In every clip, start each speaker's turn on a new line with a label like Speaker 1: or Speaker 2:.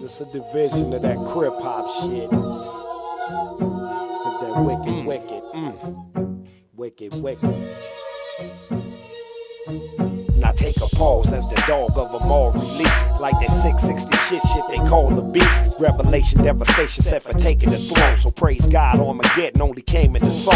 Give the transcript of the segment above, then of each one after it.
Speaker 1: This a division of that crip hop shit. Of that wicked, wicked, mm. wicked, wicked. Now take a pause as the dog of them all release. Like that 660 shit, shit they call the beast. Revelation, devastation set for taking the throne. So praise God, Armageddon only came in the soul.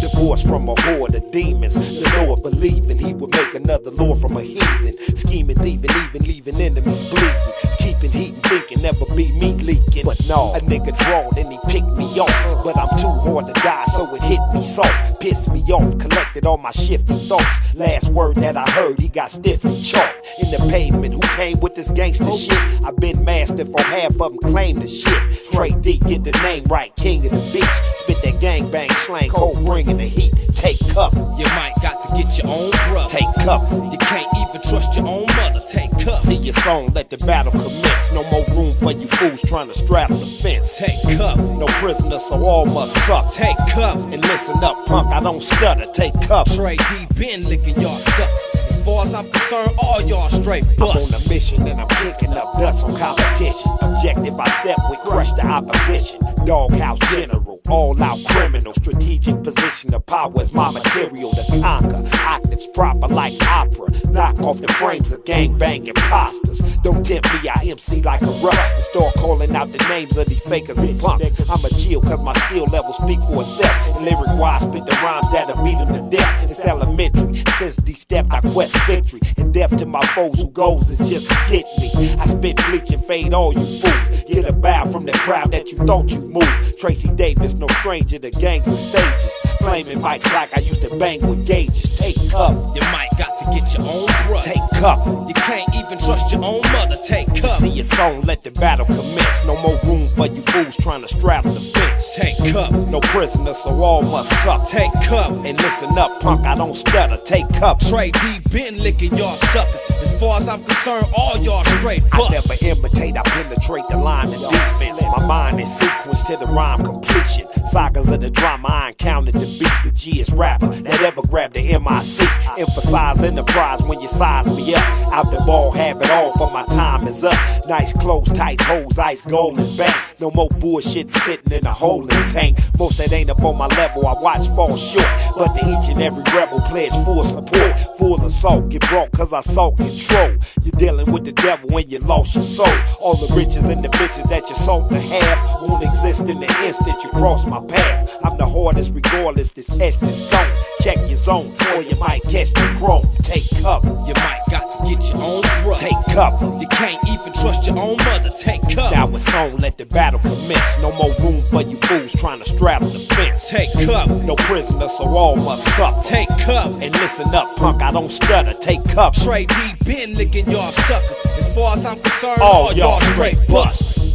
Speaker 1: Divorced from a horde of demons. The Lord believing he would make another Lord from a heathen. Scheming, thieving, even leaving enemies bleeding. Keeping heat and thinking, never be me leaking. But no, a nigga drawn and he picked me off. But I'm too hard to die, so it hit me soft. Pissed me off, collected all my shifty thoughts. Last word that I heard, he got stiffly chalked in the pavement. Who came with this gangster oh. shit? i been master for half of them claim the shit. Tray Deee, get the name right, king of the beach. Spit that gang bang slang, cold bringing the heat. Take cup,
Speaker 2: You might got to get your own brother.
Speaker 1: take cup.
Speaker 2: You can't even trust your own mother. Take cup.
Speaker 1: See your song, let the battle commence. No more room for you fools trying to straddle the fence.
Speaker 2: Take cup.
Speaker 1: No prisoner, so all must suck.
Speaker 2: Take cup.
Speaker 1: And listen up, punk, I don't stutter. Take cup.
Speaker 2: Tray Deee been licking y'all sucks. As I'm concerned, all y'all straight
Speaker 1: I'm
Speaker 2: bust.
Speaker 1: on a mission and I'm kicking up dust on competition. Objective, I step we crush the opposition. Doghouse general, all out criminal. Strategic position of power is my material to conquer. Octaves proper like opera. Knock off the frames of gangbang imposters. Don't tempt me, I MC like a rock and start calling out the names of these fakers and punks. I'm a chill cause my skill level speak for itself. And lyric wise, spit the rhymes that'll beat them to death. It's elementary. Since these step, I quest victory. And death to my foes who goes is just get me. I spit bleach and fade all you fools. Get a bow from the crowd that you thought you moved. Tracy Davis, no stranger to gangs and stages. Flaming mics like I used to bang with gauges. Take up.
Speaker 2: Your might got
Speaker 1: cup.
Speaker 2: You can't even trust your own mother. Take cup.
Speaker 1: See your song, let the battle commence. No more room for you fools trying to straddle the fence.
Speaker 2: Take cup.
Speaker 1: No prisoners, so all must suck.
Speaker 2: Take cup.
Speaker 1: And listen up, punk, I don't stutter. Take cup.
Speaker 2: Tray Deee been licking y'all suckers. As far as I'm concerned, all y'all straight
Speaker 1: I never imitate, I penetrate the line of defense. My mind is sequenced to the rhyme completion. Sagas of the drama, I encountered the beat. The G is rapper that ever grabbed the MIC. Emphasize enterprise when you size me up. Out the ball, have it all for my time is up. Nice clothes, tight hoes, ice golden bank. No more bullshit sitting in a holding tank. Most that ain't up on my level, I watch fall short. But to each and every rebel pledge full support. Full assault, get broke cause I sought control. You're dealing with the devil when you lost your soul. All the riches and the bitches that you sought to have won't exist in the instant you cross my path. I'm the hardest regardless, this etched in stone. Check your zone, or you might catch the chrome. Take cover,
Speaker 2: You might
Speaker 1: cover.
Speaker 2: You can't even trust your own mother. Take cup.
Speaker 1: Now it's on, let the battle commence. No more room for you fools trying to straddle the fence.
Speaker 2: Take cup.
Speaker 1: No prisoners, so all must suffer.
Speaker 2: Take cup.
Speaker 1: And listen up, punk, I don't stutter. Take cover.
Speaker 2: Tray Deee been licking y'all suckers. As far as I'm concerned,
Speaker 1: All
Speaker 2: all
Speaker 1: y'all
Speaker 2: y'all straight bust.